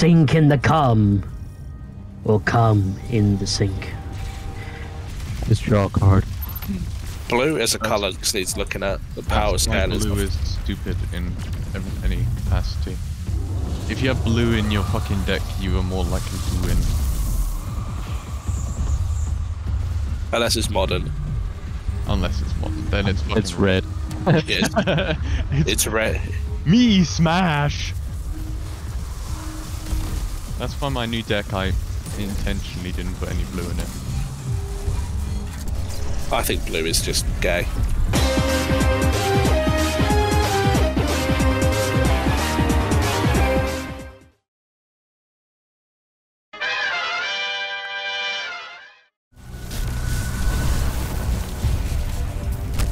Sink in the cum. Or cum in the sink. Just draw a card. Blue is a colour that needs looking at. The power That's why scale is. blue is stupid in any capacity. If you have blue in your fucking deck, you are more likely to win. Unless it's modern. Unless it's modern, then it's fucking It's red. It's, it's it's red. me smash. That's why my new deck I intentionally didn't put any blue in it. I think blue is just gay.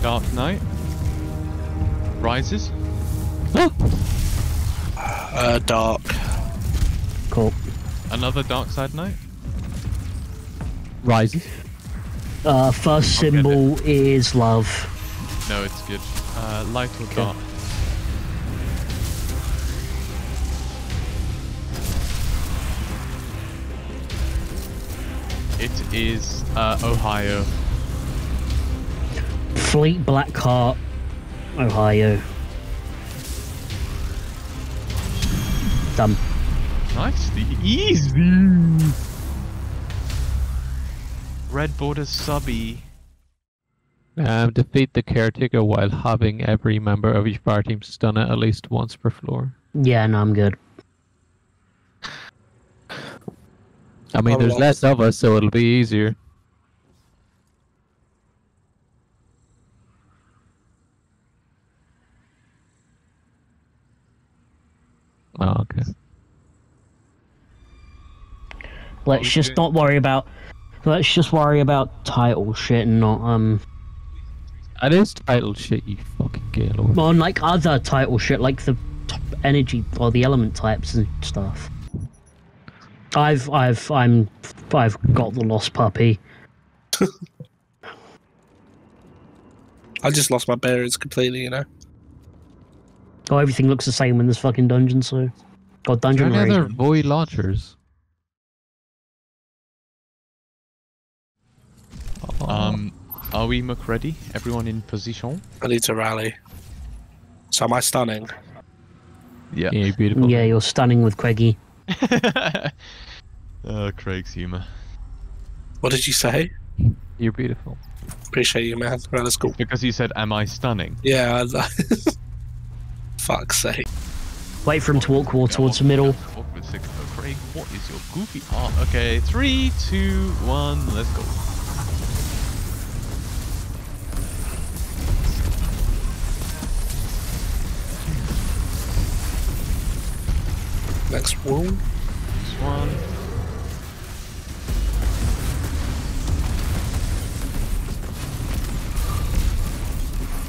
Dark Knight rises. Uh, dark. Cool. Another Dark Side Knight. Rises. Uh, first I'll get it. symbol is love. No, it's good. Uh, light or Okay. dark. It is uh, Ohio. Fleet Blackheart, Ohio. Nicely easy. Red border subby. Um, defeat the caretaker while having every member of each fire team stun it at least once per floor. Yeah, no, I'm good. I mean, there's less of us, so it'll be easier. Oh, okay. Let's we just doing? not worry about. Let's just worry about title shit and not um That is title shit, you fucking gaylord. on like other title shit like the top energy or the element types and stuff. I've I've I'm I've got the lost puppy. I just lost my bearings completely, you know. Oh, everything looks the same in this fucking dungeon. So, or Are there dungeon any other raid. void launchers? Um, are we McReady? Everyone in position? I need to rally. So am I stunning? Yeah. yeah, beautiful. Yeah, you're stunning with Craigie. oh, Craig's humor. What did you say? You're beautiful. Appreciate you, man. Right, let's go. Because you said, "Am I stunning?" Yeah. I- Fuck's sake. Wait for him to walk more towards the middle. Awkward six. Oh, Craig, what is your goofy art? Okay, three, two, one, let's go. Next wall. This one.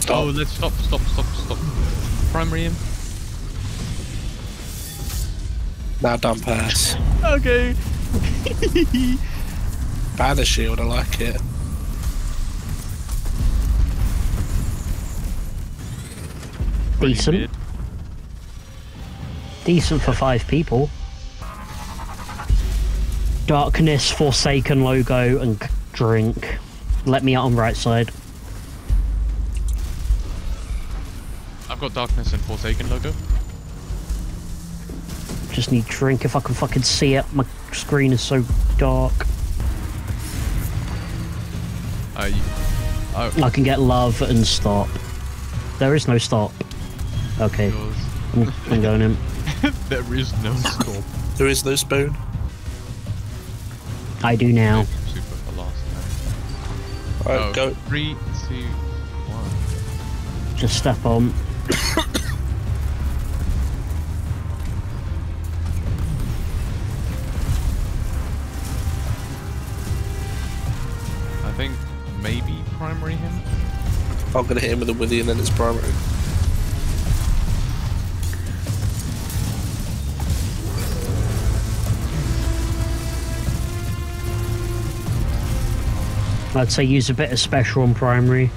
Stop. Oh, let's stop, stop, stop, stop. Primary him. Now done pass. Okay. Banner shield, I like it. Decent. Decent for five people. Darkness, Forsaken logo, and drink. Let me out on right side. I've got Darkness and Forsaken logo. Just need drink if I can fucking see it. My screen is so dark. You, oh, I can get love and stop. There is no stop. Okay. I'm, I'm going in. there is no stop. There is no spoon. I do now. Super for last time. Alright, Oh, go. Three, two, one. Just step on. I think maybe primary him. I'm gonna hit him with a withy and then it's primary. I'd say use a bit of special on primary.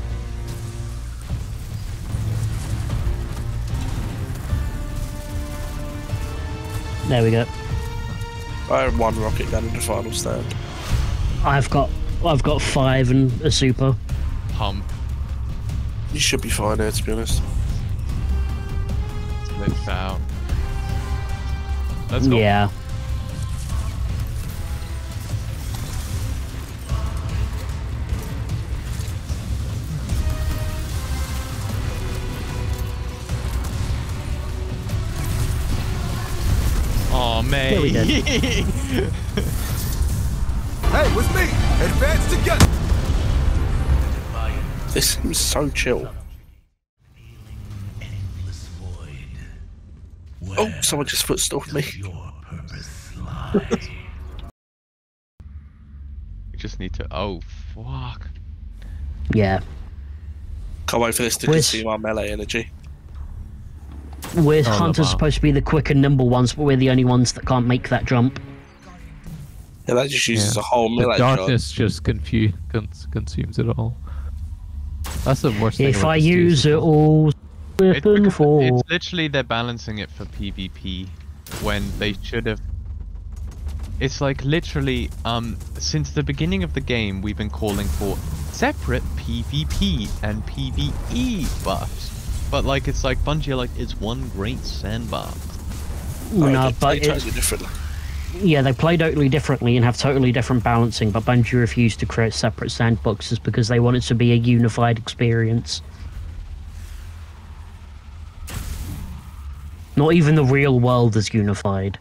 There we go. I had one rocket gun in the final stand. I've got I've got five and a super. Pump. You should be fine there, to be honest. Let's out. Let's go. Yeah. We did. Hey, with me! Advance together! This seems so chill. Oh, someone just footstomped me. we just need to. Oh fuck. Yeah. Can't wait for this to Where's- consume our melee energy. We're Oh, hunters supposed to be the quick and nimble ones, but we're the only ones that can't make that jump. Yeah, that just uses Yeah. a whole The melee shot. darkness just confu- cons- consumes it all. That's the worst thing. If I use it all, slip It's, and it's literally they're balancing it for PvP when they should have. It's like literally, um, since the beginning of the game, we've been calling for separate PvP and PvE buffs. But like, it's like Bungie are like it's one great sandbox. Oh, no, they but play it, totally differently. yeah, they play totally differently and have totally different balancing. But Bungie refused to create separate sandboxes because they want it to be a unified experience. Not even the real world is unified.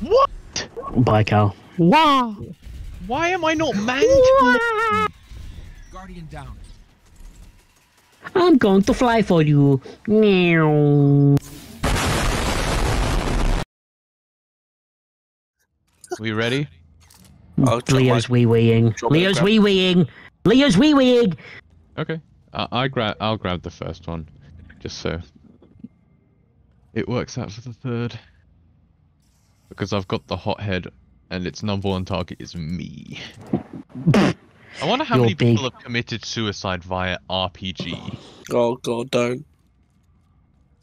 What? Bye, Cal. Wow. Why am I not manned? Guardian down. I'm going to fly for you. Meow. we ready? Oh, Leo's wee weeing. Leo's wee weeing. Leo's wee weeing. Okay. Uh, I grab. I'll grab the first one, just so it works out for the third. Because I've got the hothead, and its number one target is me. I wonder how You're many people big. have committed suicide via RPG. Oh god, don't.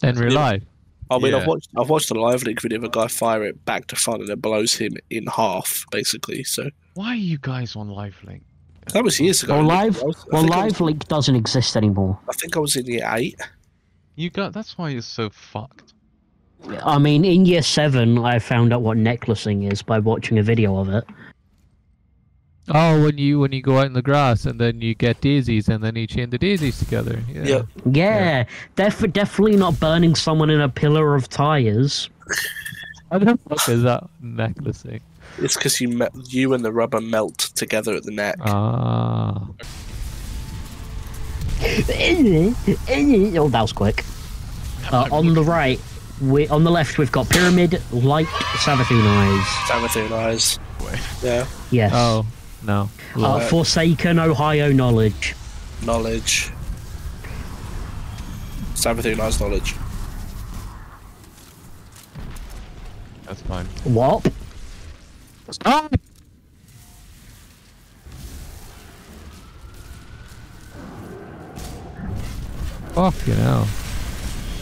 in real Yeah. life. I mean, I've watched I've watched a live link video of a guy fire it back to front and it blows him in half, basically. So Why are you guys on live link? that was years ago. Well, live. I was- Well, think was- live link doesn't exist anymore. I think I was in year eight. You got. That's why you're so fucked. I mean, in year seven, I found out what necklacing is by watching a video of it. Oh, when you when you go out in the grass and then you get daisies and then you chain the daisies together. Yeah. Yeah. Yeah, def- definitely not burning someone in a pillar of tires. How the fuck is that necklacing? It's because you me- you and the rubber melt together at the neck. Ah. oh, that was quick. Uh, on the right, we on the left, we've got pyramid, light, Savathun eyes. Savathun eyes. Wait. Yeah. Yes. Oh no. Uh, Forsaken, Ohio knowledge. Knowledge. Savathun eyes knowledge. That's fine. What? Stop! Fuck you know.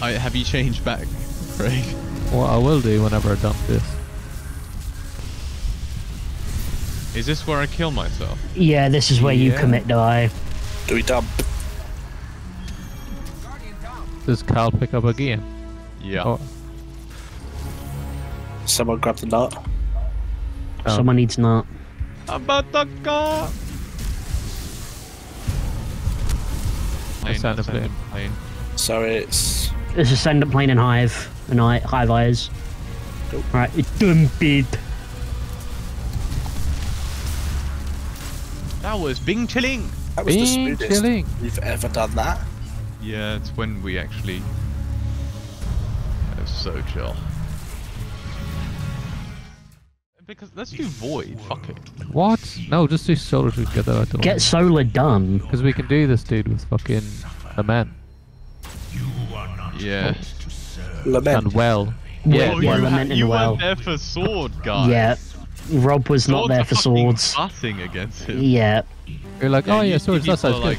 I have you changed back, Craig? What I will do whenever I dump this. Is this where I kill myself? Yeah, this is where you Yeah. commit die. Do we dump? Does Cal pick up again? Yeah. Oh, Someone grab the nut. Oh. Someone needs nut. About the car. Plane, sound of ascendant plane. plane. So it's There's Ascendant Plane and Hive. And I, Hive Eyes. Cool. Right, dump it. That was Bing Chilling. that was the being smoothest chilling. we've ever done that. Yeah, it's when we actually. That's so chill. Because let's do void. Fuck it. What? No, just do solar to get that out the Get solar done. Because we can do this, dude, with fucking the men Yeah. Lament. and well. Yeah, Yeah, oh, yeah, you, lament you well. weren't there for sword, guys. Yeah. Rob was not there are for fucking swords. Fussing against him. Yeah. You're like, Yeah, oh yeah, swords. That sounds are good.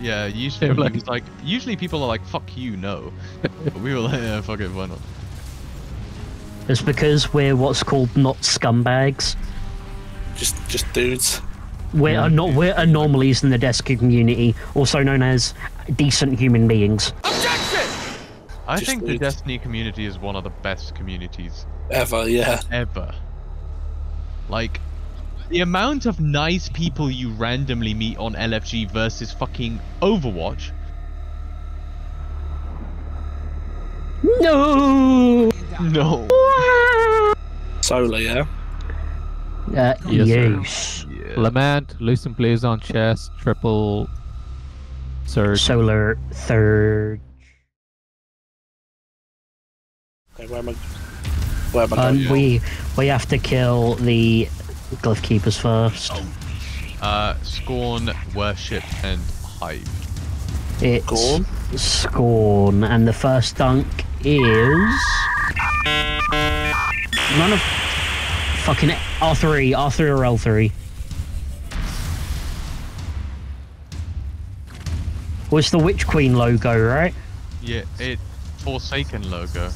Yeah, usually like- was like, usually people are like, "Fuck you, no," but we were like, "Yeah, fuck it, why not?" It's because we're what's called not scumbags. Just just dudes. We're Yeah. not we're anomalies in the Destiny community, also known as decent human beings. I think the. Destiny community is one of the best communities Ever, yeah. ever. Like, the amount of nice people you randomly meet on LFG versus fucking Overwatch. No. No. Solar, yeah. Uh, Yes, sir. yes. Yeah. Lament, Lucent Blaze on chest, triple surge. Solar third. Okay, where am I? Where am I Um, going? we we have to kill the glyph keepers first. Uh, Scorn, Worship, and hype. It's Scorn? Scorn, and the first dunk is none of fucking R three, R three or L three. Was the Witch Queen logo right? Yeah, it Forsaken logo.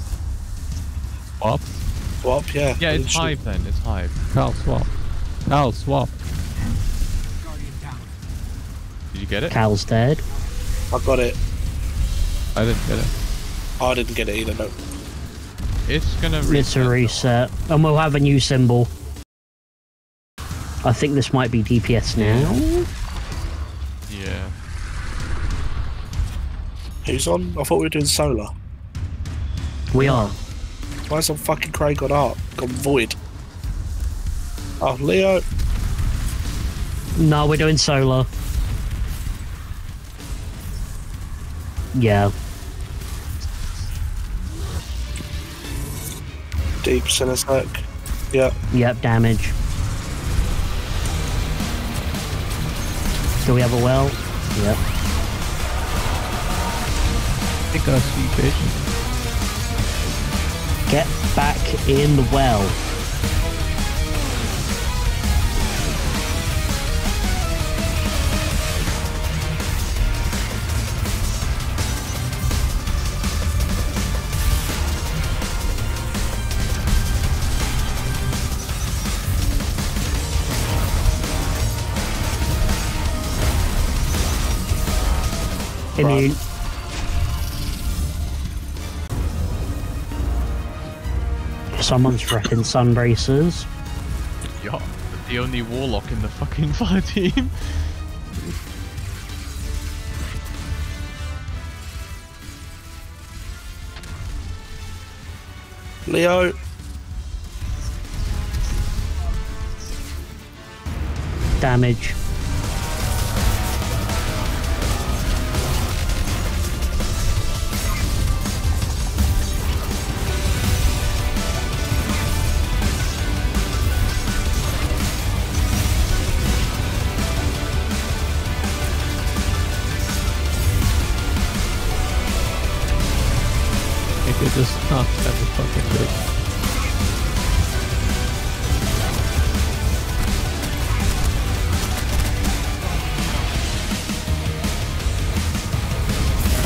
Swap. Swap, yeah. Yeah, it's Literally. Hive then. It's Hive. Cal swap. Cal swap. Did you get it? Cal's dead. I got it. I didn't get it. Oh, I didn't get it either. No. It's gonna It's a reset. reset, and we'll have a new symbol. I think this might be DPS now. Yeah. Who's on? I thought we were doing solar. We are. Why's some fucking Craig got art? Gone void. Oh, Leo. No, we're doing solar. Yeah. Deep Cinesec. Yeah. Yep, damage. Do we have a well? Yep. I think I see vision. Get back in the well. Immune. Someone's wrecking sun bracers. Yeah. The only warlock in the fucking fire team. Leo. Damage. Just not that was fucking good.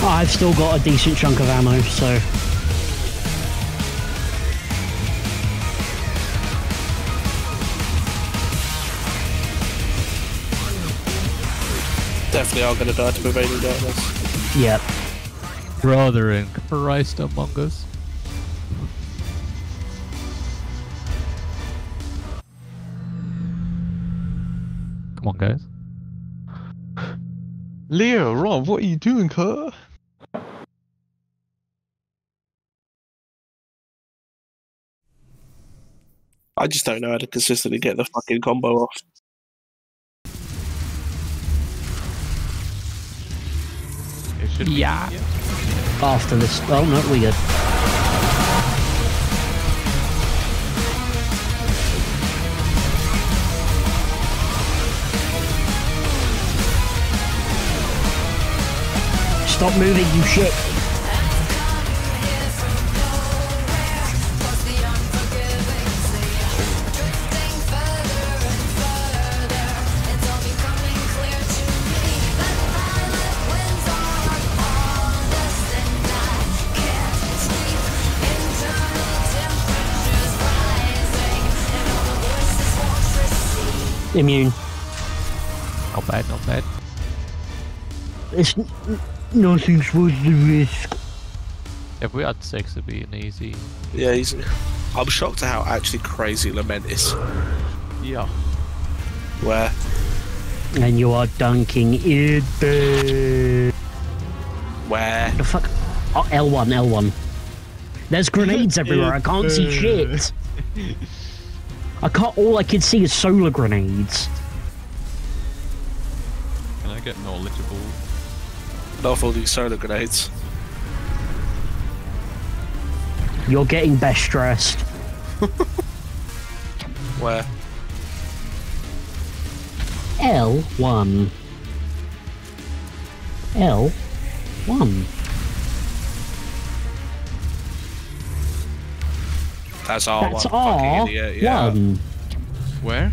Oh, I've still got a decent chunk of ammo, so Definitely are going to die to prevailing darkness. yep. Brother in Christ among us. Come on, guys. Leo, Rob, what are you doing, huh? I just don't know how to consistently get the fucking combo off. It should be Yeah. easier. After this. Oh no, we good. Stop moving, you shit. Immune. Not bad, not bad. It's n- n- nothing's worth the risk. If we had six, it'd be an easy. Yeah, he's. I'm shocked at how actually crazy Lament is. Yeah. Where And you are dunking it. The where The fuck? Oh, L1, L1. There's grenades everywhere. I can't see shit. I can't. All I can see is solar grenades. Can I get knowledgeable? not all these solar grenades. You're getting best dressed. Where L1. L1. that's R one. That's fucking R idiot, yeah. one. Where?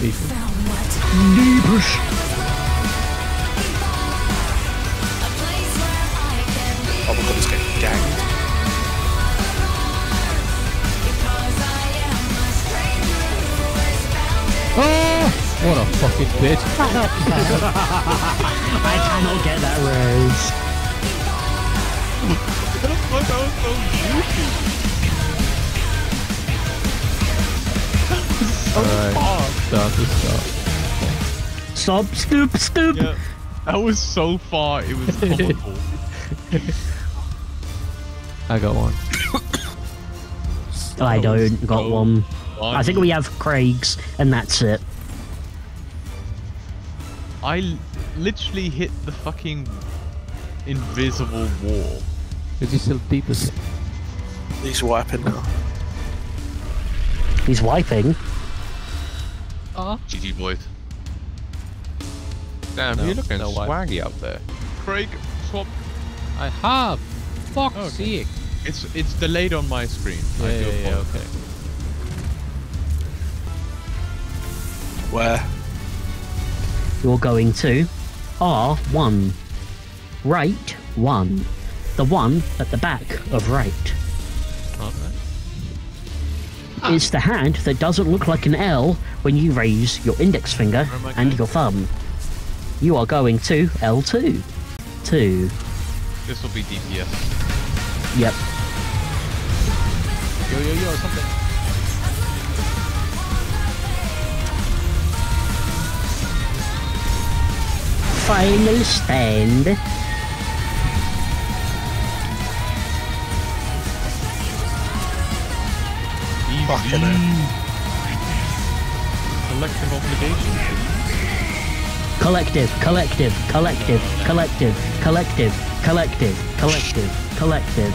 Deepest. Oh my god, he's getting ganged. Oh! Ah, what a fucking bitch. I cannot get that rose. Alright. Stop, just stop. Stop, stoop, stoop. Yeah. That was so far. It was comical. I got one. I don't got so one. I think we have Craig's, and that's it. I literally hit the fucking invisible wall. Is he still deepest? He's wiping now. He's wiping. Ah. GG boys. Damn, No, you're looking no wipe. swaggy out there. Craig, swap. I have! Fuck Okay. sake! It's it's delayed on my screen. Yeah, I do yeah, yeah, okay. Where You're going to R1. Right 1. The one at the back of right. It's the hand that doesn't look like an L when you raise your index finger and your thumb. You are going to L2. 2. This will be DPS. Yep. Yo, yo, yo, something. Final stand. Fucking hell. Collective obligation. Collective, collective, collective, collective, collective, collective, collective, collective.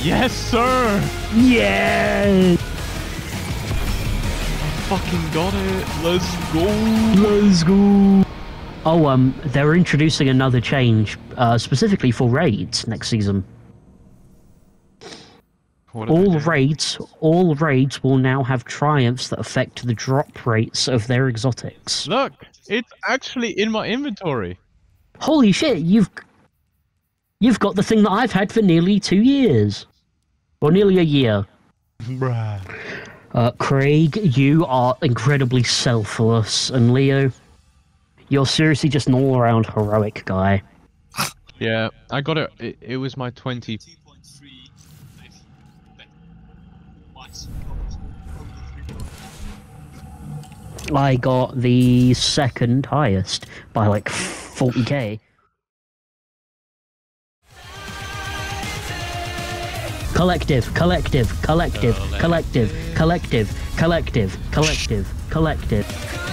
Yes, sir. Yeah! Fucking got it. Let's go. Let's go! Oh, um, they're introducing another change, uh, specifically for raids next season. All raids, all raids will now have triumphs that affect the drop rates of their exotics. Look, it's actually in my inventory. Holy shit, you've you've got the thing that I've had for nearly two years, or nearly a year. Bruh. Uh, Craig, you are incredibly selfless, and Leo, you're seriously just an all-around heroic guy. Yeah, I got it. It, it was my 20. I got the second highest by like 40k. Collective, collective, collective, collective, collective, collective, collective, collective.